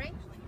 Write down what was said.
Sorry?